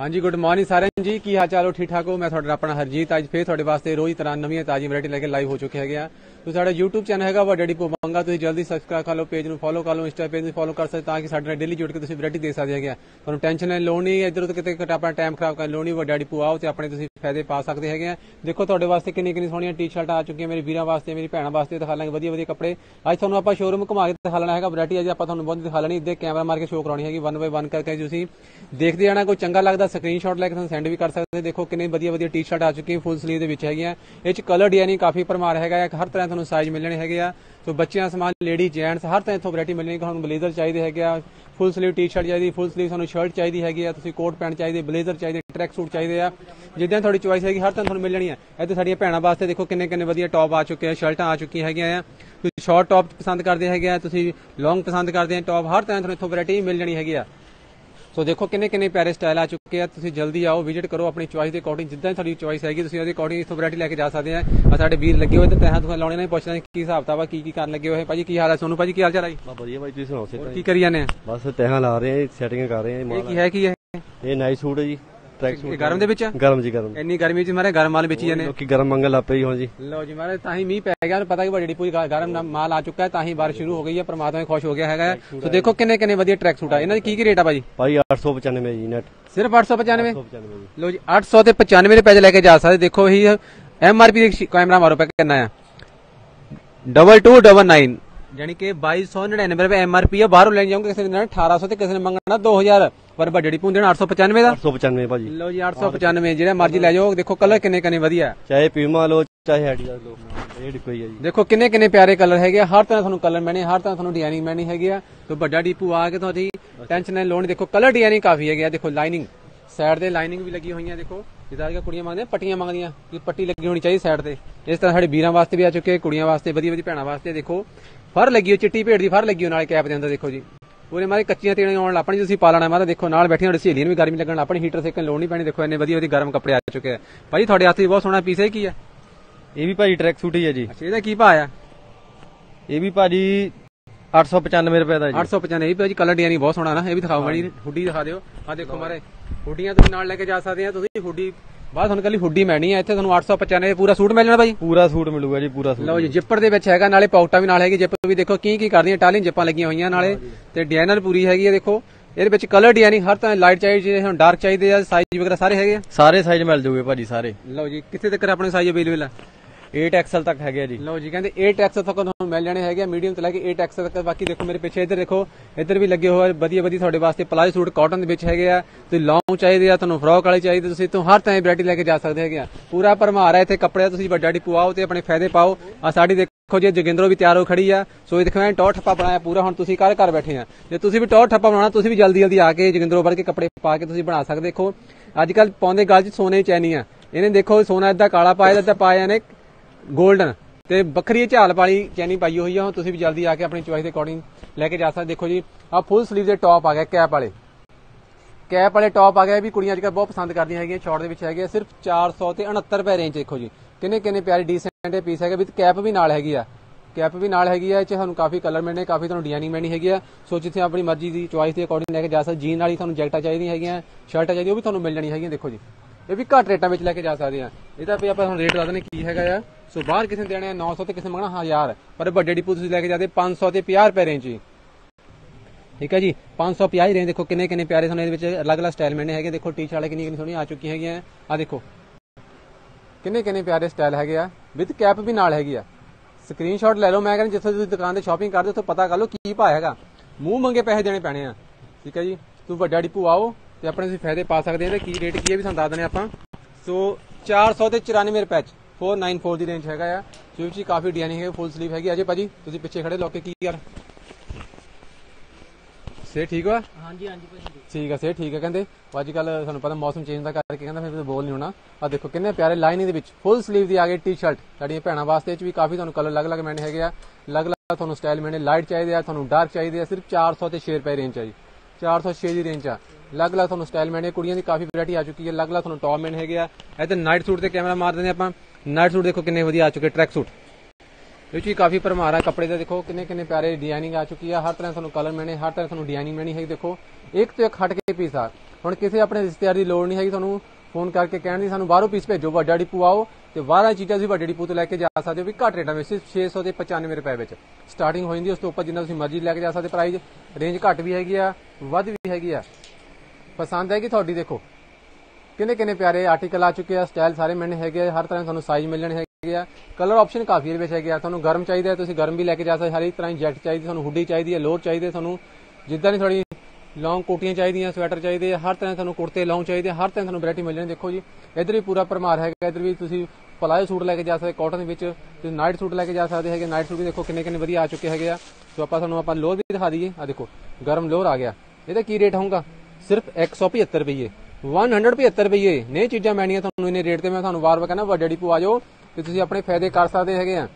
ਹਾਂਜੀ good morning ਸਾਰਿਆਂ ਜੀ। ਕੀ ਹਾਲ ਚਾਲ ਹੋ? ਠੀਕ ਠਾਕ ਹੋ? ਮੈਂ ਤੁਹਾਡਾ ਆਪਣਾ ਹਰਜੀਤ। ਅੱਜ ਫੇਰ ਤੁਹਾਡੇ ਵਾਸਤੇ ਰੋਜ਼ ਤਰ੍ਹਾਂ ਨਵੀਆਂ ਤਾਜ਼ੀ ਵੈਰਾਈਟੀ ਲੈ ਕੇ ਲਾਈਵ ਹੋ ਚੁੱਕੇ ਹੈਗੇ ਆ। ਤੁਸੀਂ ਸਾਡਾ YouTube ਚੈਨਲ ਹੈਗਾ ਵਾ ਡੈਡੀ ਪੋਬੰਗਾ ਤੁਸੀਂ ਜਲਦੀ ਸਬਸਕ੍ਰਾਈਬ ਕਰ ਲਓ ਪੇਜ ਨੂੰ ਫੋਲੋ ਕਰ ਲਓ ਇੰਸਟਾ ਪੇਜ ਨੂੰ ਫੋਲੋ ਕਰ ਸਕਦੇ ਤਾਂ ਕਿ ਸਾਡੇ ਨਾਲ ਡੇਲੀ ਜੁੜ ਕੇ ਤੁਸੀਂ ਵੈਰਾਈਟੀ ਦੇ ਸਕਦੇ ਹੈਗੇ ਤੁਹਾਨੂੰ ਟੈਨਸ਼ਨ ਲੈਣ ਲੋੜ ਨਹੀਂ, ਇੱਧਰ ਕਿਤੇ ਆਪਣਾ ਟਾਈਮ ਖਰਾਬ ਕਰ ਲੋੜ ਨਹੀਂ ਵਾ ਡੈਡੀ ਪੂ ਆਓ ਤੇ ਆਪਣੇ ਤੁਸੀਂ ਫਾਇਦੇ ਪਾ ਸਕਦੇ ਹੈਗੇ ਆ। ਦੇਖੋ, ਤੁਹਾਡੇ ਵਾਸਤੇ ਕਿੰਨੀ ਕਿੰਨੀ ਸੋਹਣੀਆਂ ਟੀ-ਸ਼ਰਟਾਂ ਆ ਚੁੱਕੀਆਂ, ਮੇਰੇ ਵੀਰਾਂ ਵਾਸਤੇ, ਮੇਰੀ ਭੈਣਾਂ ਵਾਸਤੇ ਦਿਖਾ ਲਾਂਗੇ, ਵਧੀਆ ਵਧੀਆ ਕੱਪੜੇ। ਅੱਜ ਤੁਹਾਨੂੰ ਆਪਾਂ ਸ਼ੋਰੂਮ ਘੁਮਾ ਕੇ ਦਿਖਾ ਲੈਣਾ ਹੈਗਾ ਵੈਰਾਈਟੀ ਅੱਜ ਆਪਾਂ ਤੁਹਾਨੂੰ ਬਹੁਤ ਦਿਖਾ ਲੈਣੀ ਇੱਦੇ ਕੈਮਰਾ ਮਾਰ ਕੇ ਸ਼ੋਅ ਕਰਾਉਣੀ ਹੈਗੀ ਵਨ ਬਾਈ ਵਨ ਕਰਕੇ ਤੁਸੀਂ ਦੇਖਦੇ ਜਾਣਾ, ਕੋਈ ਚੰਗਾ ਲੱਗਦਾ ਸਕਰੀਨਸ਼ਾਟ ਲੈ ਕੇ ਤੁਹਾਨੂੰ ਸੈਂਡ ਵੀ ਕਰ ਸਕਦੇ ਦੇਖੋ, ਕਿੰਨੇ ਵਧੀਆ ਵਧੀਆ ਟੀ-ਸ਼ਰਟ ਆ ਚੁੱਕੀ ਫੁੱਲ ਸਲੀਵ ਦੇ ਵਿੱਚ ਹੈਗੀਆਂ। ਇਹ ਚ ਕਲਰ ਡਿਜ਼ਾਈਨਿੰਗ ਕਾਫੀ ਪਰਮਾਰ ਹੈਗਾ ਹਰ ਤਰ੍ਹਾਂ ਤੁਹਾਨੂੰ ਸਾਈਜ਼ ਮਿਲਣੇ ਹੈਗੇ ਆ। ਸੋ ਬੱਚਿਆਂ ਸਮਾਨ ਲੇਡੀ ਜੈਂਟਸ ਹਰ ਤਰ੍ਹਾਂ ਤੋਂ ਵੈਰਾਈਟੀ ਮਿਲਣੀ ਤੁਹਾਨੂੰ ਬਲੇਜ਼ਰ ਚਾਹੀਦੇ ਹੈਗੇ ਆ। ਫੁੱਲ ਸਲੀਵ ਟੀ-ਸ਼ਰਟ ਚਾਹੀਦੀ ਫੁੱਲ ਸਲੀਵ ਤੁਹਾਨੂੰ ਸ਼ਰਟ ਚਾਹੀਦੀ ਹੈਗੀ ਆ। ਤੁਸੀਂ ਕੋਟ ਪੈਂਟ ਚਾਹੀਦੇ ਬਲੇਜ਼ਰ ਚਾਹੀਦੇ ਟਰੈਕ ਸੂਟ ਚਾਹੀਦੇ ਆ। ਜਿੱਦਾਂ ਤੁਹਾਡੀ ਚੁਆਇਸ ਹੈਗੀ, ਹਰ ਤਰ੍ਹਾਂ ਤੁਹਾਨੂੰ ਮਿਲਣੀ ਆ। ਇੱਥੇ ਸਾਡੀਆਂ ਭੈਣਾਂ ਵਾਸਤੇ ਦੇਖੋ ਕਿੰਨੇ ਕਿੰਨੇ ਵਧੀਆ ਟੌਪ ਆ ਚੁੱਕੇ ਆ ਸ਼ਰਟਾਂ ਆ ਚੁੱਕੀਆਂ ਹੈਗੀਆਂ ਆ। ਤੁਸੀਂ ਸ਼ਾਰਟ ਟੌਪ ਪਸੰਦ ਕਰਦੇ ਹੈਗੇ ਆ, ਤੁਸੀਂ ਲੌਂਗ ਪਸੰਦ ਕਰਦੇ ਆ ਟੌਪ ਹਰ ਤਰ੍ਹਾਂ ਤੁਹਾਨੂੰ ਇੱਥੋਂ ਵੈਰਾਈਟੀ ਮਿਲ ਜਾਣੀ ਹੈਗੀ ਆ। ਸੋ ਦੇਖੋ ਕਿੰਨੇ ਕਿੰਨੇ ਪਿਆਰੇ ਸਟਾਈਲ ਆ ਚੁੱਕੇ ਆ। ਤੁਸੀਂ ਜਲਦੀ ਆਓ ਵਿਜ਼ਿਟ ਕਰੋ ਆਪਣੀ ਚੁਆਇਸ ਦੇ ਅਕੋਰਡਿੰਗ ਜਿੱਦਾਂ ਤੁਹਾਡੀ ਚੁਆਇਸ ਹੈਗੀ ਤੁਸੀਂ ਉਹਦੇ ਅਕੋਰਡਿੰਗ ਇਥੋਂ ਵੈਰਾਈਟੀ ਲੈ ਕੇ ਜਾ ਸਕਦੇ ਆ। ਆ ਸਾਡੇ ਵੀਰ ਲੱਗੇ ਹੋਏ ਤੇ ਤਹਾਂ ਤੁਸੀਂ ਲਾਉਣੇ ਨੇ ਪੁੱਛਣਾ ਕੀ ਹਿਸਾਬ ਤਾ ਵਾ ਕੀ ਕੀ ਕਰਨ ਲੱਗੇ ਹੋਏ। ਭਾਜੀ ਕੀ ਹਾਲ ਹੈ ਸੋਨੂੰ ਭਾਜੀ ਕੀ ਹਾਲ ਚਾਲ ਹੈ? ਬਾ ਵਧੀਆ ਬਾਈ ਤੁਸੀਂ ਸੁਣਾਓ ਸਿੱਧਾ ਕੀ ਕਰੀ ਜਾਂਦੇ ਆ? ਬਸ ਤਹਾਂ ਲਾ ਰਹੇ ਆ ਸੈਟਿੰਗ ਕਰ ਰਹੇ ਆ ਇਹ ਕੀ ਹੈ ਕੀ ਹੈ ਇਹ? ਨਾਈਟ ਸੂਟ ਹੈ ਜੀ। ਟਰੈਕ ਇਹ ਸੂਟ ਗਰਮ ਦੇ ਵਿੱਚ ਆ? ਗਰਮ ਜੀ ਗਰਮ। ਇੰਨੀ ਗਰਮੀ ਚ ਮਾਰੇ ਗਰਮ ਮਾਲ ਵੇਚੀ ਜਾਂਦੇ। ਆ। ਲੋਕੀ ਗਰਮ ਮੰਗਣ ਲੱਗ ਪਏ ਜੀ ਹੁਣ ਜੀ। ਲਓ ਜੀ ਮਾਰੇ ਤਾਂ ਹੀ ਮੀਂਹ ਪੈ ਗਿਆ ਪਤਾ ਕਿ ਬੜੀ ਪੂਰੀ ਗਰਮ ਨਾ- ਮਾਲ ਆ ਚੁੱਕਾ ਹੈ ਤਾਂ ਹੀ ਬਾਰਿਸ਼ ਸ਼ੁਰੂ ਹੋ ਗਈ ਹੈ ਪ੍ਰਮਾਤਮਾ ਨੇ ਖੁਸ਼ ਹੋ ਗਿਆ ਹੈਗਾ ਸੋ ਦੇਖੋ ਕਿੰਨੇ ਕਿੰਨੇ ਵਧੀਆ ਟਰੈਕ ਸੂਟ ਆ। ਇਹਨਾਂ ਦੀ ਕੀ ਕੀ ਰੇਟ ਆ ਭਾਜੀ? ਭਾਈ 895 ਜੀ ਨੈਟ ਸਿਰਫ 895 895 ਜੀ। ਲੋ ਜੀ 800 ਤੇ 95 ਦੇ ਪੈਸੇ ਲੈ ਕੇ ਜਾ ਸਕਦੇ। ਦੇਖੋ ਹੀ ਐਮ ਆਰ ਪੀ ਦੇ ਕੈਮਰਾ ਮਾਰੋ ਪੈ ਕਿੰਨਾ ਆ। 2299 ਯਾਨੀ ਕਿ 2299 ਰੁਪਏ ਐਮ ਆਰ ਪੀ ਆ। ਬਾਹਰੋਂ ਲੈਣ ਜਾਓਗੇ ਕਿਸੇ ਨੇ ਦੇਣਾ 1800 ਤੇ ਕਿਸੇ ਨੇ ਮੰਗਣਾ 2000 ਪਰ ਵੱਡੀ ਪੁੰਦੇ ਦੇਣਾ 895 ਦਾ? 895 ਭਾਜੀ। ਲੋ ਜੀ 895 ਜਿਹੜਾ ਮਰਜ਼ੀ ਲੈ ਜਾਓ ਦੇਖੋ ਕਲਰ ਕਿੰਨੇ ਕਿੰਨੇ ਵਧੀਆ ਹੈ। ਚਾਹੇ ਪੀਮਾ ਲੋ ਚਾਹੇ ਦਾ ਲੋ ਇਹ ਡਿਕੋ ਹੀ ਹੈ ਜੀ। ਦੇਖੋ ਕਿੰਨੇ ਕਿੰਨੇ ਪਿਆਰੇ ਕਲਰ ਹੈਗੇ ਆ, ਹਰ ਤਰ੍ਹਾਂ ਤੁਹਾਨੂੰ ਕਲਰ ਮਿਲਣੇ ਹਰ ਤਰ੍ਹਾਂ ਤੁਹਾਨੂੰ ਡਿਜ਼ਾਈਨਿੰਗ ਮਿਲਣੀ ਹੈਗੀ ਆ। ਤੇ ਵੱਡਾ ਡੀਪੂ ਆ ਕੇ ਤੁਹਾਡੀ ਟੈਨਸ਼ਨ ਨਹੀਂ ਲੋਣ ਦੇਖੋ ਕਲਰ ਡਿਜ਼ਾਈਨਿੰਗ ਕਾਫੀ ਹੈਗੇ ਆ ਦੇਖੋ ਲਾਈਨਿੰਗ ਸਾਈਡ ਤੇ ਲਾਈਨਿੰਗ ਵੀ ਲੱਗੀ ਹੋਈਆਂ ਦੇਖੋ। ਜਿੱਦਾਂ ਕਿ ਕੁੜੀਆਂ ਮੰਗਦੀਆਂ ਪੱਟੀਆਂ ਮੰਗਦੀਆਂ ਕਿ ਪੱਟੀ ਲੱਗੀ ਹੋਣੀ ਚਾਹੀਦੀ ਸਾਈਡ ਤੇ। ਇਸ ਤਰ੍ਹਾਂ ਸਾਡੇ ਵੀਰਾਂ ਵਾਸਤੇ ਵੀ ਆ ਚੁੱਕੇ ਕੁੜੀਆਂ ਵਾਸਤੇ ਵਧੀਆ ਵਧੀਆ ਭੈਣਾਂ ਵਾਸਤੇ ਦੇਖੋ। ਫਰ ਲੱਗੀ ਹੋ ਚਿੱਟੀ ਭੇਡ ਦੀ ਫਰ ਲੱਗੀ ਹੋ ਨਾਲ ਕੈਪ ਦੇ ਅੰਦਰ ਦੇਖੋ ਜੀ। ਪੂਰੇ ਮਾਰੇ ਕੱਚੀਆਂ ਤੀੜੀਆਂ ਆਉਣ ਲੱਪਣੀ ਤੁਸੀਂ ਪਾ ਲੈਣਾ ਮਾਰਾ ਦੇਖੋ ਨਾਲ ਬੈਠੀਆਂ ਨੂੰ ਵੀ ਗਰਮੀ ਲੱਗਣ ਆਪਣੀ ਹੀਟਰ ਸੇਕਣ ਲੋੜ ਨਹੀਂ ਪੈਣੀ ਦੇਖੋ ਇੰਨੇ ਵਧੀਆ ਵਧੀਆ ਗਰਮ ਕੱਪੜੇ ਆ ਚੁੱਕੇ ਆ। ਭਾਈ ਤੁਹਾਡੇ ਹੱਥ 'ਚ ਬਹੁਤ ਸੋਹਣਾ ਪੀਸ ਹੈ ਕੀ ਆ ਇਹ ਵੀ ਭਾਜੀ ਟਰੈਕ ਸੂਟ ਹੀ ਹੈ ਜੀ। ਅੱਛਾ ਇਹਦਾ ਕੀ ਭਾਅ ਆ? ਇਹ ਵੀ ਭਾਜੀ 895 ਰੁਪਏ ਦਾ ਜੀ। 895 ਇਹ ਭਾਜੀ ਕਲਰ ਡਿਜ਼ਾਈਨ ਬਹੁਤ ਸੋਹਣਾ ਨਾ ਇਹ ਵੀ ਦਿਖਾਓ ਮਾੜੀ ਹੁੱਡੀ ਦਿਖਾ ਦਿਓ। ਆ ਦੇਖੋ ਮਾਰੇ ਹੁੱਡੀਆਂ ਤੁਸੀਂ ਨਾਲ ਲੈ ਕੇ ਜਾ ਸਕਦੇ ਆ ਤੁਸੀਂ ਹੁੱਡੀ ਬਾਅਦ ਤੁਹਾਨੂੰ ਕੱਲੀ ਹੁੱਡੀ ਮੈਣੀ ਆ ਇੱਥੇ ਤੁਹਾਨੂੰ 895 ਦੇ ਪੂਰਾ ਸੂਟ ਮਿਲ ਜਾਣਾ ਭਾਜੀ ਪੂਰਾ ਸੂਟ ਮਿਲੂਗਾ ਜੀ ਪੂਰਾ ਸੂਟ ਲਓ ਜੀ ਜਿੱਪਰ ਦੇ ਵਿੱਚ ਹੈਗਾ ਨਾਲੇ ਪੌਕਟਾਂ ਵੀ ਨਾਲ ਹੈਗੀ ਜਿੱਪਰ ਵੀ ਦੇਖੋ ਕੀ ਕੀ ਕਰਦੀਆਂ ਟਾਲੀਆਂ ਜਿੱਪਾਂ ਲੱਗੀਆਂ ਹੋਈਆਂ ਨਾਲੇ ਤੇ ਡਿਜ਼ਾਈਨਰ ਪੂਰੀ ਹੈਗੀ ਆ ਦੇਖੋ। ਇਹਦੇ ਵਿੱਚ ਕਲਰ ਡਿਜ਼ਾਈਨਿੰਗ ਹਰ ਤਰ੍ਹਾਂ ਲਾਈਟ ਚਾਹੀਦੀ ਹੈ ਡਾਰਕ ਚਾਹੀਦੇ ਆ ਸਾਈਜ਼ ਵਗੈਰਾ ਸਾਰੇ ਹੈਗੇ ਆ? ਸਾਰੇ ਸਾਈਜ਼ ਮਿਲ ਜੂਗੇ ਭਾਜੀ ਸਾਰੇ। ਲਓ ਜੀ ਕਿੱਥੇ ਤੱਕ ਆਪਣੇ ਸਾਈਜ਼ ਅਵੇਲੇਬਲ ਆ? 8XL ਤੱਕ ਹੈਗੇ ਆ ਜੀ। ਲਓ ਜੀ, ਕਹਿੰਦੇ 8x ਤੱਕ ਤੁਹਾਨੂੰ ਮਿਲ ਜਾਣੇ ਹੈਗੇ ਮੀਡੀਅਮ ਤੋਂ ਲੈ ਕੇ 8x ਤੱਕ। ਬਾਕੀ ਦੇਖੋ ਮੇਰੇ ਪਿੱਛੇ ਇੱਧਰ ਦੇਖੋ, ਇੱਧਰ ਵੀ ਲੱਗੇ ਹੋਏ ਵਧੀਆ ਵਧੀਆ ਤੁਹਾਡੇ ਵਾਸਤੇ ਪਲਾਜੋ ਸੂਟ ਕਾਟਨ ਦੇ ਵਿੱਚ ਹੈਗੇ ਆ। ਤੁਸੀਂ ਲੌਂਗ ਚਾਹੀਦੇ ਆ, ਤੁਹਾਨੂੰ ਫਰੋਕ ਵਾਲੇ ਚਾਹੀਦੇ, ਤੁਸੀਂ ਤੋਂ ਹਰ ਤਰ੍ਹਾਂ ਦੀ ਵੈਰਾਈਟੀ ਲੈ ਕੇ ਜਾ ਸਕਦੇ ਹੈਗੇ ਆ। ਪੂਰਾ ਭਰਮਾਰ ਹੈ ਇੱਥੇ ਕੱਪੜੇ ਤੁਸੀਂ ਵੱਡਾ ਡਿਪੂ ਆਓ ਤੇ ਆਪਣੇ ਫਾਇਦੇ ਪਾਓ। ਆ ਸਾਡੀ ਦੇਖੋ ਜੀ, ਜਗਿੰਦਰੋ ਵੀ ਤਿਆਰ ਹੋ ਖੜੀ ਆ। ਸੋ ਇਹ ਦੇਖੋ, ਐ ਟੌਰ ਠੱਪਾ ਬਣਾਇਆ ਪੂਰਾ, ਹੁਣ ਤੁਸੀਂ ਘਰ ਘਰ ਬੈਠੇ ਆ। ਜੇ ਤੁਸੀਂ ਵੀ ਟੌਰ ਠੱਪਾ ਬਣਾਉਣਾ, ਤੁਸੀਂ ਵੀ ਜਲਦੀ ਜਲਦੀ ਆ ਕੇ ਜਗਿੰਦਰੋ ਵੜ ਕੇ ਕੱਪੜੇ ਪਾ ਕੇ ਤੁਸੀਂ ਬਣਾ ਸਕਦੇ ਦੇਖੋ, ਅੱਜ ਕੱਲ ਪਾਉਂਦੇ ਗੱਲ 'ਚ ਸੋਨੇ ਦੀ ਚੈਨੀ ਆ। ਇਹਨੇ ਦੇਖੋ, ਸੋਨਾ ਇਦਾਂ ਕਾਲਾ ਪਾਇਆ, ਇਦਾਂ ਪਾਇਆ ਨੇ 골ਡਨ ਤੇ ਵੱਖਰੀ ਝਾਲ ਵਾਲੀ ਚੈਨੀ ਪਾਈ ਹੋਈ ਆ, ਹੁਣ ਤੁਸੀਂ ਵੀ ਜਲਦੀ ਆ ਕੇ ਆਪਣੀ ਚੁਆਇਸ ਦੇ ਅਕੋਰਡਿੰਗ ਲੈ ਕੇ ਜਾ ਸਕਦੇ ਦੇਖੋ ਜੀ ਆ ਫੁੱਲ ਸਲੀਵ ਦੇ ਟੌਪ ਆ ਗਏ ਕੈਪ ਵਾਲੇ। ਕੈਪ ਵਾਲੇ ਟੌਪ ਆ ਗਏ ਵੀ ਕੁੜੀਆਂ ਅੱਜਕੱਲ ਬਹੁਤ ਪਸੰਦ ਕਰਦੀਆਂ ਹੈਗੀਆਂ ਸ਼ਾਰਟ ਦੇ ਵਿੱਚ ਹੈਗੇ ਸਿਰਫ 400 ਤੇ 69 ਰੁਪਏ ਰੇਂਜ ਦੇਖੋ ਜੀ। ਕਿੰਨੇ ਕਿੰਨੇ ਪਿਆਰੇ ਡੀਸੈਂਟ ਪੀਸ ਹੈਗੇ ਵਿਦ ਕੈਪ ਵੀ ਨਾਲ ਹੈਗੀ ਆ। ਕੈਪ ਵੀ ਨਾਲ ਹੈਗੀ ਆ, ਇਹ ਚ ਤੁਹਾਨੂੰ ਕਾਫੀ ਕਲਰ ਮਿਲਣੇ, ਕਾਫੀ ਤੁਹਾਨੂੰ ਡਿਜ਼ਾਈਨਿੰਗ ਮਿਲਣੀ ਹੈਗੀ ਆ। ਸੋ ਜਿੱਥੇ ਆਪਣੀ ਮਰਜ਼ੀ ਦੀ ਚੁਆਇਸ ਦੇ ਅਕੋਰਡਿੰਗ ਲੈ ਕੇ ਜਾ ਸਕਦੇ ਜੀਨ ਵਾਲੀ ਤੁਹਾਨੂੰ ਜੈਕਟਾਂ ਚਾਹੀਦੀਆਂ ਹੈਗੀਆਂ ਸ਼ਰਟਾਂ ਚਾਹੀਦੀਆਂ ਉਹ ਵੀ ਤੁਹਾਨੂੰ ਮਿਲ ਜਾਣੀਆਂ ਹੈਗੀਆਂ, ਦੇਖੋ ਜੀ। ਇਹ ਵੀ ਘੱਟ ਰੇਟਾਂ ਵਿੱਚ ਲੈ ਕੇ ਜਾ ਸਕਦੇ ਆ। ਇਹਦਾ ਵੀ ਆਪਾਂ ਹੁਣ ਰੇਟ ਦੱਸ ਦਿੰਦੇ ਕੀ ਹੈਗਾ ਆ। ਸੋ ਬਾਹਰ ਕਿਸੇ ਨੇ ਦੇਣੇ ਆ 900 ਤੇ ਕਿਸੇ ਨੇ ਮੰਗਣਾ 1000 ਪਰ ਵੱਡੇ ਡਿਪੂ ਤੁਸੀਂ ਲੈ ਕੇ ਜਾਂਦੇ 500 ਤੇ 50 ਰੁਪਏ ਰੇਂਜ ਜੀ। ਠੀਕ ਹੈ ਜੀ? 550 ਹੀ ਰੇਂਜ ਦੇਖੋ ਕਿੰਨੇ ਕਿੰਨੇ ਪਿਆਰੇ ਤੁਹਾਨੂੰ ਇਹਦੇ ਵਿੱਚ ਅਲੱਗ-ਅਲੱਗ ਸਟਾਈਲ ਮਿਲਣੇ ਹੈਗੇ। ਦੇਖੋ ਟੀ-ਸ਼ਰਟ ਵਾਲੇ ਕਿੰਨੀ ਕਿੰਨੀ ਸੋਹਣੀਆਂ ਆ ਚੁੱਕੀਆਂ ਹੈਗੀਆਂ। ਆ ਦੇਖੋ। ਕਿੰਨੇ ਕਿੰਨੇ ਪਿਆਰੇ ਸਟਾਈਲ ਹੈਗੇ ਆ। ਵਿਦ ਕੈਪ ਵੀ ਨਾਲ ਹੈਗੀ ਆ। ਸਕਰੀਨਸ਼ਾਟ ਲੈ ਲਓ। ਮੈਂ ਕਹਿੰਦਾ ਜਿੱਥੇ ਤੁਸੀਂ ਦੁਕਾਨ ਤੇ ਸ਼ਾਪਿੰਗ ਕਰਦੇ ਉੱਥੇ ਪਤਾ ਕਰ ਲਓ ਕੀ ਭਾਅ ਹੈਗਾ। ਮੂੰਹ ਮੰਗੇ ਪੈਸੇ ਦੇਣੇ ਪੈਣੇ ਆ। ਠੀਕ ਹੈ ਜੀ? ਤੂੰ ਵੱਡਾ ਡਿਪੂ ਆਓ ਤੇ ਆਪਣੇ ਤੁਸੀਂ ਫਾਇਦੇ ਪਾ ਸਕਦੇ ਆ ਤੇ ਕੀ ਰੇਟ ਕੀ ਹੈ ਵੀ ਤੁਹਾਨੂੰ ਦੱਸ ਦਨੇ ਆਪਾਂ। ਸੋ 400 ਤੇ 94 ਰੁਪਏ ਚ। 494 ਦੀ ਰੇਂਜ ਹੈਗਾ ਆ ਸਵਿਫਟ ਜੀ ਕਾਫੀ ਡਿਜ਼ਾਈਨਿੰਗ ਹੈ ਫੁੱਲ ਸਲੀਵ ਹੈਗੀ ਅਜੇ ਭਾਜੀ ਤੁਸੀਂ ਪਿੱਛੇ ਖੜੇ ਲੋਕੇ ਕੀ ਕਰ ਸੇ ਠੀਕ ਵਾ ਹਾਂਜੀ ਹਾਂਜੀ ਭਾਜੀ ਠੀਕ ਆ ਸੇ ਠੀਕ ਆ ਕਹਿੰਦੇ ਅੱਜ ਕੱਲ ਤੁਹਾਨੂੰ ਪਤਾ ਮੌਸਮ ਚੇਂਜ ਦਾ ਕਰਕੇ ਕਹਿੰਦਾ ਫਿਰ ਬੋਲ ਨਹੀਂ ਹੋਣਾ ਆ ਦੇਖੋ ਕਿੰਨੇ ਪਿਆਰੇ ਲਾਈਨਿੰਗ ਦੇ ਵਿੱਚ ਫੁੱਲ ਸਲੀਵ ਦੀ ਆ ਗਈ ਟੀ-ਸ਼ਰਟ ਸਾਡੀਆਂ ਭੈਣਾਂ ਵਾਸਤੇ ਇਹ ਚ ਵੀ ਕਾਫੀ ਤੁਹਾਨੂੰ ਕਲਰ ਅਲੱਗ-ਅਲੱਗ ਮਿਲਣੇ ਹੈਗੇ ਆ ਅਲੱਗ-ਅਲੱਗ ਤੁਹਾਨੂੰ ਸਟਾਈਲ ਮਿਲਣੇ ਲਾਈਟ ਚਾਹੀਦੇ ਆ ਤੁਹਾਨੂੰ ਡਾਰਕ ਚਾਹੀਦੇ ਆ ਸਿਰਫ 400 ਤੇ 6 ਰੁਪਏ ਰੇਂਜ ਆ ਜੀ 406 ਦੀ ਰੇਂਜ ਆ ਅਲੱਗ-ਅਲੱਗ ਤੁਹਾਨੂੰ ਸਟਾਈਲ ਮਿਲਣੇ ਕੁੜੀਆਂ ਦੀ ਕਾਫੀ ਵੈਰਾਈਟੀ ਆ ਚੁੱਕੀ ਹੈ ਅਲੱਗ-ਅਲੱਗ ਤੁਹਾਨੂੰ ਟੌਪ ਮਿਲਣੇ ਹੈਗੇ ਆ ਇੱਥੇ ਨਾਈਟ ਸੂਟ ਤੇ ਕੈਮਰਾ ਮਾਰ ਦਿੰਦੇ ਆਪਾਂ। ਨਾਈਟ ਸੂਟ ਦੇਖੋ ਕਿੰਨੇ ਵਧੀਆ ਆ ਚੁੱਕੇ ਟਰੈਕ ਸੂਟ। ਇਹ 'ਚ ਕਾਫੀ ਭਰਮਾਰ ਕੱਪੜੇ ਦਾ ਦੇਖੋ ਕਿੰਨੇ ਕਿੰਨੇ ਪਿਆਰੇ ਡਿਜ਼ਾਈਨਿੰਗ ਆ ਚੁੱਕੀ ਆ, ਹਰ ਤਰ੍ਹਾਂ ਤੁਹਾਨੂੰ ਕਲਰ ਮਿਲਣੇ, ਹਰ ਤਰ੍ਹਾਂ ਤੁਹਾਨੂੰ ਡਿਜ਼ਾਈਨਿੰਗ ਮਿਲਣੀ ਹੈ ਦੇਖੋ। ਇੱਕ ਤੋਂ ਇੱਕ ਹਟ ਕੇ ਪੀਸ ਆ। ਹੁਣ ਕਿਸੇ ਆਪਣੇ ਰਿਸ਼ਤੇਦਾਰ ਦੀ ਲੋੜ ਨਹੀਂ ਹੈਗੀ ਤੁਹਾਨੂੰ ਫੋਨ ਕਰਕੇ ਕਹਿਣ ਦੀ, ਸਾਨੂੰ ਬਾਹਰੋਂ ਪੀਸ ਭੇਜੋ, ਵੱਡਾ ਡਿਪੂ ਆਓ ਤੇ ਬਾਹਰਾਂ ਚੀਜ਼ਾਂ ਤੁਸੀਂ ਵੱਡੇ ਡਿਪੂ ਤੋਂ ਲੈ ਕੇ ਜਾ ਸਕਦੇ ਹੋ ਵੀ ਘੱਟ ਰੇਟਾਂ ਵਿੱਚ, ਸਿਰਫ 600 ਤੇ 95 ਰੁਪਏ ਵਿੱਚ। ਸਟਾਰਟਿੰਗ ਹੋ ਜਾਂਦੀ ਉਸ ਤੋਂ ਉੱਪਰ ਜਿੰਨਾ ਤੁਸੀਂ ਮਰਜ਼ੀ ਲੈ ਕੇ ਜਾ ਸਕਦੇ ਪ੍ਰਾਈਸ ਰੇਂਜ ਘੱਟ ਵੀ ਹੈਗੀ ਆ, ਵੱਧ ਵੀ ਹੈਗੀ ਆ। ਪਸੰਦ ਹੈਗੀ ਤੁਹਾਡੀ, ਦੇਖੋ। ਕਿੰਨੇ ਕਿੰਨੇ ਪਿਆਰੇ ਆਰਟੀਕਲ ਆ ਚੁੱਕੇ ਆ ਸਟਾਈਲ ਸਾਰੇ ਮਿਲਣੇ ਹੈਗੇ ਹਰ ਤਰ੍ਹਾਂ ਤੁਹਾਨੂੰ ਸਾਈਜ਼ ਮਿਲ ਹੈਗੇ ਆ। ਕਲਰ ਆਪਸ਼ਨ ਕਾਫੀ ਇਹਦੇ ਵਿੱਚ ਹੈਗੇ ਆ। ਤੁਹਾਨੂੰ ਗਰਮ ਚਾਹੀਦਾ ਹੈ, ਤੁਸੀਂ ਗਰਮ ਵੀ ਲੈ ਕੇ ਜਾ ਸਕਦੇ ਹਰ ਇੱਕ ਤਰ੍ਹਾਂ ਦੀ ਜੈਕਟ ਚਾਹੀਦੀ ਤੁਹਾਨੂੰ ਹੁੱਡੀ ਚਾਹੀਦੀ ਹੈ ਲੋਅਰ ਚਾਹੀਦੇ ਤੁਹਾਨੂੰ ਜਿੱਦਾਂ ਦੀ ਥੋੜੀ ਲੌਂਗ ਕੋਟੀਆਂ ਚਾਹੀਦੀਆਂ ਸਵੈਟਰ ਚਾਹੀਦੇ ਆ ਹਰ ਤਰ੍ਹਾਂ ਤੁਹਾਨੂੰ ਕੁੜਤੇ ਲੌਂਗ ਚਾਹੀਦੇ ਹਰ ਤਰ੍ਹਾਂ ਤੁਹਾਨੂੰ ਵੈਰਾਈਟੀ ਮਿਲ ਜਾਣੀ ਦੇਖੋ ਜੀ। ਇੱਧਰ ਵੀ ਪੂਰਾ ਪਰਮਾਰ ਹੈਗਾ ਇੱਧਰ ਵੀ ਤੁਸੀਂ ਪਲਾਜੋ ਸੂਟ ਲੈ ਕੇ ਜਾ ਸਕਦੇ ਕਾਟਨ ਵਿੱਚ ਤੁਸੀਂ ਨਾਈਟ ਸੂਟ ਲੈ ਕੇ ਜਾ ਸਕਦੇ ਹੈਗੇ ਨਾਈਟ ਸੂਟ ਵੀ ਦੇਖੋ ਕਿੰਨੇ ਕਿੰਨੇ ਵਧੀਆ ਆ ਚੁੱਕੇ ਹੈਗੇ ਆ। ਸੋ ਆਪਾਂ ਤੁਹਾਨੂੰ ਆਪਾਂ ਲੋਅਰ ਵੀ ਦਿਖਾ ਦਈਏ ਆ ਦੇਖੋ ਗਰਮ ਲੋਅਰ ਆ ਗਿਆ। ਇਹਦਾ ਕੀ ਰੇਟ ਹੋਊਗਾ? ਸਿਰਫ 175 ਰੁਪਏ 175 ਰੁਪਏ। ਨੇ ਚੀਜ਼ਾਂ ਮੈਣੀਆਂ ਤੁਹਾਨੂੰ ਇਹਨੇ ਰੇਟ ਤੇ ਮੈਂ ਤੁਹਾਨੂੰ ਵਾਰ-ਵਾਰ ਕਹਿੰਦਾ, ਵੱਡੇ ਡਿਪੂ ਆ ਜਾਓ ਤੇ ਤੁਸੀਂ ਆਪਣੇ ਫਾਇਦੇ ਕਰ ਸਕਦੇ ਹੈਗੇ ਆ।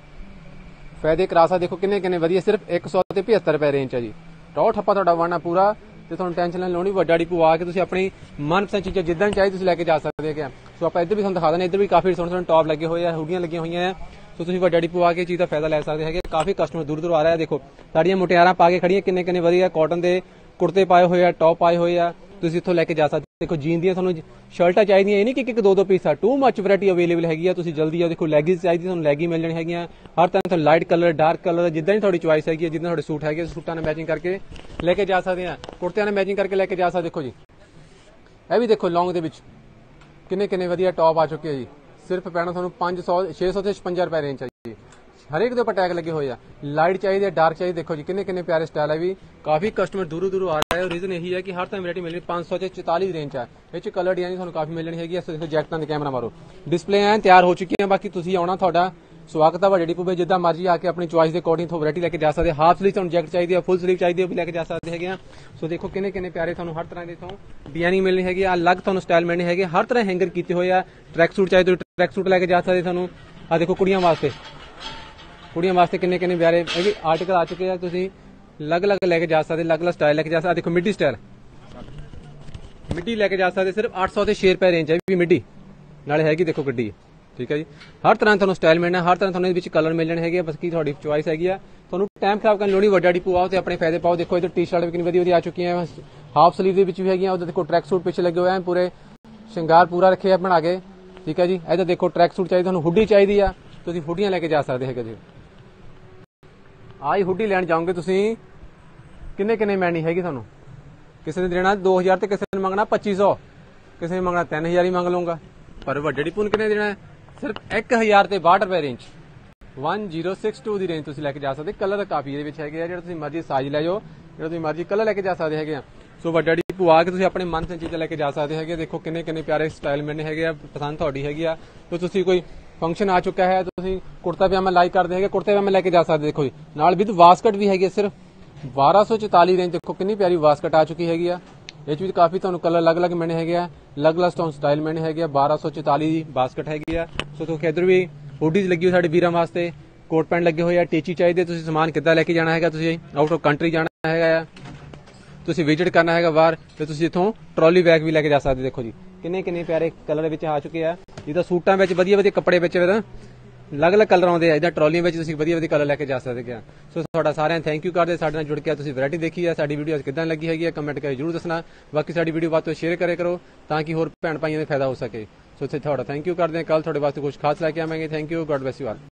ਫਾਇਦੇ ਕਰਾ ਸਕਦੇ, ਦੇਖੋ ਕਿੰਨੇ ਕਿੰਨੇ ਵਧੀਆ, ਸਿਰਫ 100 ਤੇ 75 ਰੁਪਏ ਰੇਂਜ ਆ ਜੀ। ਟੌ ਠੱਪਾ ਤੁਹਾਡਾ ਵਾਣਾ ਪੂਰਾ ਤੇ ਤੁਹਾਨੂੰ ਟੈਨਸ਼ਨ ਲੈਣ ਲੋੜ ਵੱਡਾ ਡਿਪੂ ਆ ਕੇ ਤੁਸੀਂ ਆਪਣੀ ਮਨਪਸੰਦ ਚੀਜ਼ਾਂ ਜਿੱਦਾਂ ਚਾਹੀ ਤੁਸੀਂ ਲੈ ਕੇ ਜਾ ਸਕਦੇ ਹੈਗੇ ਆ। ਸੋ ਆਪਾਂ ਇੱਧਰ ਵੀ ਤੁਹਾਨੂੰ ਦਿਖਾ ਦਿੰਦੇ ਇੱਧਰ ਵੀ ਕਾਫੀ ਸੋਹਣੇ ਸੋਹਣੇ ਟੌਪ ਲੱਗੇ ਹੋਏ ਆ, ਹੁੱਡੀਆਂ ਲੱਗੀਆਂ ਹੋਈਆਂ ਆ। ਸੋ ਤੁਸੀਂ ਵੱਡਾ ਡਿਪੂ ਆ ਕੇ ਚੀਜ਼ ਦਾ ਫਾਇਦਾ ਲੈ ਸਕਦੇ ਹੈਗੇ ਕਾਫੀ ਕਸਟਮਰ ਦੂਰ ਦੂਰ ਆ ਰਿਹਾ ਦੇਖੋ, ਸਾਡੀਆਂ ਮੁਟਿਆਰਾਂ ਪਾ ਕੇ ਖੜੀਆਂ, ਕਿੰਨੇ ਕਿੰਨੇ ਵਧੀਆ ਕਾਟਨ ਦੇ ਕੁੜਤੇ ਪਾਏ ਹੋਏ ਆ ਟੌਪ ਪਾਏ ਹੋਏ ਆ। ਤੁਸੀਂ ਇੱਥੋਂ ਲੈ ਕੇ ਜਾ ਸਕਦੇ ਦੇਖੋ, ਜੀਨ ਦੀਆਂ ਤੁਹਾਨੂੰ ਸ਼ਰਟਾਂ ਚਾਹੀਦੀਆਂ, ਇਹ ਨਹੀਂ ਕਿ ਇੱਕ ਦੋ ਦੋ ਪੀਸ ਆ। ਟੂ ਮੱਚ ਵੈਰਾਈਟੀ ਅਵੇਲੇਬਲ ਹੈਗੀ ਆ। ਤੁਸੀਂ ਜਲਦੀ ਆ, ਦੇਖੋ ਲੈਗਿਸ ਚਾਹੀਦੀ ਤੁਹਾਨੂੰ ਲੈਗੀ ਮਿਲ ਜਾਣੀ ਹੈਗੀਆਂ। ਹਰ ਤਰ੍ਹਾਂ ਤੋਂ ਲਾਈਟ ਕਲਰ ਡਾਰਕ ਕਲਰ ਜਿੱਦਾਂ ਹੀ ਤੁਹਾਡੀ ਚੁਆਇਸ ਹੈਗੀ ਆ, ਜਿੱਦਾਂ ਤੁਹਾਡੇ ਸੂਟ ਹੈਗੇ ਸੂਟਾਂ ਨਾਲ ਮੈਚਿੰਗ ਕਰਕੇ ਲੈ ਕੇ ਜਾ ਸਕਦੇ ਆ। ਕੁੜਤਿਆਂ ਨਾਲ ਮੈਚਿੰਗ ਕਰਕੇ ਲੈ ਕੇ ਜਾ ਸਕਦੇ ਦੇਖੋ ਜੀ, ਇਹ ਵੀ ਦੇਖੋ ਲੌਂਗ ਦੇ ਵਿੱਚ ਕਿੰਨੇ ਕਿੰਨੇ ਵਧੀਆ ਟੌਪ ਆ ਚੁੱਕੇ ਆ ਜੀ। ਸਿਰਫ ਪੈਣਾ ਤੁਹਾਨੂੰ 500 600 ਤੇ 56 ਰੁਪਏ ਰੇਂਜ ਜੀ। ਹਰੇਕ ਦੇ ਉੱਪਰ ਟੈਗ ਲੱਗੇ ਹੋਏ ਆ। ਲਾਈਟ ਚਾਹੀਦੀ ਹੈ ਡਾਰਕ ਚਾਹੀਦੀ ਦੇਖੋ ਜੀ, ਕਿੰਨੇ ਕਿੰਨੇ ਪਿਆਰੇ ਸਟਾਈਲ ਹੈ ਵੀ। ਕਾਫੀ ਕਸਟਮਰ ਦੂਰੋਂ ਦੂਰੋਂ ਆ ਰਹੇ ਹੋ ਰੀਜ਼ਨ ਇਹੀ ਹੈ ਕਿ ਹਰ ਤਰ੍ਹਾਂ ਵੈਰਾਈਟੀ ਮਿਲਣੀ 500 ਤੇ 44 ਰੇਂਜ ਆ। ਇਹ ਚ ਕਲਰ ਡਿਜ਼ਾਈਨ ਤੁਹਾਨੂੰ ਕਾਫੀ ਮਿਲਣੀ ਹੈਗੀ ਇਸ ਦੇਖੋ ਜੈਕਟਾਂ ਦੇ ਕੈਮਰਾ ਮਾਰੋ। ਡਿਸਪਲੇ ਐਨ ਤਿਆਰ ਹੋ ਚੁੱਕੀਆਂ ਬਾਕੀ ਤੁਸੀਂ ਆਉਣਾ ਤੁਹਾਡਾ। ਸਵਾਗਤ ਹੈ ਵੱਡੀ ਡਿਪੂ ਜਿੱਦਾਂ ਮਰਜ਼ੀ ਆ ਕੇ ਆਪਣੀ ਚੁਆਇਸ ਦੇ ਅਕੋਰਡਿੰਗ ਤੋਂ ਵੈਰਾਈਟੀ ਲੈ ਕੇ ਜਾ ਸਕਦੇ ਹਾਫ ਸਲੀਵ ਤੁਹਾਨੂੰ ਜੈਕਟ ਚਾਹੀਦੀ ਹੈ ਫੁੱਲ ਸਲੀਵ ਚਾਹੀਦੀ ਹੈ ਉਹ ਵੀ ਲੈ ਕੇ ਜਾ ਸਕਦੇ ਹੈਗੇ ਆ। ਸੋ ਦੇਖੋ ਕਿੰਨੇ ਕਿੰਨੇ ਪਿਆਰੇ ਤੁਹਾਨੂੰ ਹਰ ਤਰ੍ਹਾਂ ਦੇ ਤੋਂ ਡਿਜ਼ਾਈਨਿੰਗ ਮਿਲਣੀ ਹੈਗੀ ਆ। ਅਲੱਗ ਤੁਹਾਨੂੰ ਸਟਾਈਲ ਮਿਲਣੇ ਹੈਗੇ ਹਰ ਤਰ੍ਹਾਂ ਹੈਂਗਰ ਕੀਤੇ ਹੋਏ ਆ। ਟਰੈਕ ਸੂਟ ਚਾਹੀਦੇ ਟਰੈਕ ਸੂਟ ਲੈ ਕੇ ਜਾ ਸਕਦੇ ਤੁਹਾਨੂੰ। ਆ ਦੇਖੋ ਕੁੜੀਆਂ ਵਾਸਤੇ। ਕੁੜੀਆਂ ਵਾਸਤੇ ਕਿੰਨੇ ਕਿੰਨੇ ਪਿਆਰੇ, ਇਹ ਆਰਟੀਕਲ ਆ ਚੁੱਕੇ ਆ, ਤੁਸੀਂ ਅਲੱਗ-ਅਲੱਗ ਲੈ ਕੇ ਜਾ ਸਕਦੇ, ਅਲੱਗ-ਅਲੱਗ ਸਟਾਈਲ ਲੈ ਕੇ ਜਾ ਸਕਦੇ। ਦੇਖੋ ਮਿੱਡੀ ਸਟਾਈਲ ਮਿੱਡੀ ਲੈ ਕੇ ਜਾ ਸਕਦੇ, ਸਿਰਫ 800 ਤੇ 6 ਰੁਪਏ ਰੇਂਜ ਹੈ ਵੀ ਮਿੱਡੀ ਨਾਲੇ ਹੈਗੀ ਦੇਖੋ ਗੱਡੀ, ਠੀਕ ਹੈ ਜੀ। ਹਰ ਤਰ੍ਹਾਂ ਤੁਹਾਨੂੰ ਸਟਾਈਲ ਮਿਲਣਾ, ਹਰ ਤਰ੍ਹਾਂ ਤੁਹਾਨੂੰ ਇਹਦੇ ਵਿੱਚ ਕਲਰ ਮਿਲ ਹੈਗੇ ਬਸ ਕੀ ਤੁਹਾਡੀ ਚੁਆਇਸ ਹੈਗੀ ਆ। ਤੁਹਾਨੂੰ ਟਾਈਮ ਖਰਾਬ ਕਰਨ ਲੋੜੀ ਵੱਡਾ ਡਿਪੂ ਆਓ ਤੇ ਆਪਣੇ ਫਾਇਦੇ ਪਾਓ। ਦੇਖੋ ਇਧਰ ਟੀ-ਸ਼ਰਟ ਵੀ ਕਿੰਨੀ ਵਧੀਆ ਵਧੀਆ ਆ ਚੁੱਕੀਆਂ ਹਾਫ ਸਲੀਵ ਦੇ ਵਿੱਚ ਵੀ ਹੈਗੀਆਂ ਉਧਰ ਦੇਖੋ ਟਰੈਕ ਸੂਟ ਪਿੱਛੇ ਲੱਗੇ ਹੋਏ ਆ, ਪੂਰੇ ਸ਼ਿੰਗਾਰ ਪੂਰਾ ਰੱਖਿਆ ਬਣਾ ਕੇ, ਠੀਕ ਹੈ ਜੀ। ਇਧਰ ਦੇਖੋ ਟਰੈਕ ਸੂਟ ਚਾਹੀਦਾ, ਤੁਹਾਨੂੰ ਹੁੱਡੀ ਚਾਹੀਦੀ ਆ, ਤੁਸੀਂ ਹੁੱਡੀਆਂ ਲੈ ਕੇ ਜਾ ਸਕਦੇ ਹੈਗੇ ਜੀ। ਆਹੀ ਹੁੱਡੀ ਲੈਣ ਜਾਓਗੇ ਤੁਸੀਂ, ਕਿੰਨੇ ਕਿੰਨੇ ਮੈਣੀ ਹੈਗੀ ਤੁਹਾਨੂੰ? ਕਿਸੇ ਨੇ ਦੇਣਾ 2000 ਤੇ ਕਿਸੇ ਨੇ ਮੰਗਣਾ 2500 ਕਿਸੇ ਨੇ ਮੰਗਣਾ 3000 ਹੀ ਮੰਗ ਲਊਗਾ। ਪਰ ਵੱਡੇ ਡਿਪੂ ਕਿੰਨੇ ਦੇਣਾ? ਹੈ? ਸਿਰਫ 1000 ਤੇ 62 ਰੁਪਏ ਰੇਂਜ 1062 ਦੀ ਰੇਂਜ ਤੁਸੀਂ ਲੈ ਕੇ ਜਾ ਸਕਦੇ ਕਲਰ ਕਾਫੀ ਇਹਦੇ ਵਿੱਚ ਹੈਗੇ ਆ, ਜਿਹੜਾ ਤੁਸੀਂ ਮਰਜ਼ੀ ਸਾਈਜ਼ ਲੈ ਜਾਓ, ਜਿਹੜਾ ਤੁਸੀਂ ਮਰਜ਼ੀ ਕਲਰ ਲੈ ਕੇ ਜਾ ਸਕਦੇ ਹੈਗੇ ਆ। ਸੋ ਵੱਡਾ ਡਿਪੂ ਆ ਕੇ ਤੁਸੀਂ ਆਪਣੇ ਮਨਪਸੰਦ ਚੀਜ਼ਾਂ ਲੈ ਕੇ ਜਾ ਸਕਦੇ ਹੈਗੇ ਦੇਖੋ ਕਿੰਨੇ ਕਿੰਨੇ ਪਿਆਰੇ ਸਟਾਈਲ ਮੈਨੇ ਹੈਗੇ ਆ, ਪਸੰਦ ਤੁਹਾਡੀ ਹੈਗੀ ਆ। ਤੇ ਤੁਸੀਂ ਕੋਈ ਫੰਕਸ਼ਨ ਆ ਚੁੱਕਾ ਹੈ, ਤੁਸੀਂ ਕੁੜਤਾ ਪਜਾਮਾ ਲਾਈਕ ਕਰਦੇ ਹੈਗੇ, ਕੁੜਤੇ ਪਜਾਮਾ ਲੈ ਕੇ ਜਾ ਸਕਦੇ ਦੇਖੋ ਜੀ। ਨਾਲ ਵਿਦ ਵਾਸਕਟ ਵੀ ਹੈਗੀ ਸਿਰਫ 1244 ਰੇਂਜ ਦੇਖੋ ਕਿੰਨੀ ਪਿਆਰੀ ਵਾਸਕਟ ਆ ਚੁੱਕੀ ਹੈਗੀ ਆ। ਇਹ ਚ ਵੀ ਕਾਫੀ ਤੁਹਾਨੂੰ ਕਲਰ ਅਲੱਗ-ਅਲੱਗ ਮਿਲਣੇ ਹੈਗੇ ਆ, ਅਲੱਗ-ਅਲੱਗ ਸਟੋਨ ਸਟਾਈਲ ਮਿਲਣੇ ਹੈਗੇ ਆ 1244 ਦੀ ਬਾਸਕਟ ਹੈਗੀ ਆ। ਸੋ ਤੁਸੀਂ ਇੱਧਰ ਵੀ ਹੁਡੀਜ਼ ਲੱਗੀ ਹੋਈ ਸਾਡੇ ਵੀਰਾਂ ਵਾਸਤੇ ਕੋਟ ਪੈਂਟ ਲੱਗੇ ਹੋਏ ਆ, ਟੇਚੀ ਚਾਹੀਦੇ ਤੁਸੀਂ ਸਮਾਨ ਕਿੱਦਾਂ ਲੈ ਕੇ ਜਾਣਾ ਹੈਗਾ, ਤੁਸੀਂ ਆਊਟ ਆਫ ਕੰਟਰੀ ਜਾਣਾ ਹੈਗਾ ਆ। ਤੁਸੀਂ ਵਿਜ਼ਿਟ ਕਰਨਾ ਹੈਗਾ ਬਾਹਰ, ਤੇ ਤੁਸੀਂ ਇੱਥੋਂ ਟਰਾਲੀ ਬੈਗ ਵੀ ਲੈ ਕੇ ਜਾ ਸਕਦੇ ਦੇਖੋ ਜੀ। ਕਿੰਨੇ ਕਿੰਨੇ ਪਿਆਰੇ ਕਲਰ ਵਿੱਚ ਆ ਚੁੱਕੇ ਆ। ਜਿਹਦਾ ਸੂਟਾਂ ਵਿੱਚ ਵਧੀਆ ਵਧੀਆ ਕੱਪੜੇ ਵਿੱਚ ਫਿਰ ਅਲੱਗ-ਅਲੱਗ ਕਲਰ ਆਉਂਦੇ ਆ। ਇਹਦਾ ਟਰਾਲੀਆਂ ਵਿੱਚ ਤੁਸੀਂ ਵਧੀਆ ਵਧੀਆ ਕਲਰ ਲੈ ਕੇ ਜਾ ਸਕਦੇ ਆ। ਸੋ ਤੁਹਾਡਾ ਸਾਰਿਆਂ ਥੈਂਕ ਯੂ ਕਰਦੇ ਸਾਡੇ ਨਾਲ ਜੁੜ ਕੇ ਤੁਸੀਂ ਵੈਰਾਈਟੀ ਦੇਖੀ ਆ। ਸਾਡੀ ਵੀਡੀਓ ਕਿਦਾਂ ਲੱਗੀ ਹੈਗੀ ਆ ਕਮੈਂਟ ਕਰਕੇ ਜਰੂਰ ਦੱਸਣਾ। ਬਾਕੀ ਸਾਡੀ ਵੀਡੀਓ ਬਾਅਦ ਤੋਂ ਸ਼ੇਅਰ ਕਰੇ ਕਰੋ ਤਾਂ ਕਿ ਹੋਰ ਭੈਣ ਭਾਈਆਂ ਦੇ ਫਾਇਦਾ ਹੋ ਸਕੇ। ਸੋ ਇੱਥੇ ਤੁਹਾਡਾ ਥੈਂਕ ਯੂ ਕਰਦੇ ਆ। ਕੱਲ ਤੁਹਾਡੇ ਵਾਸਤੇ ਕੁਝ ਖਾਸ ਲੈ ਕੇ ਆਵਾਂਗੇ। Thank you God bless you all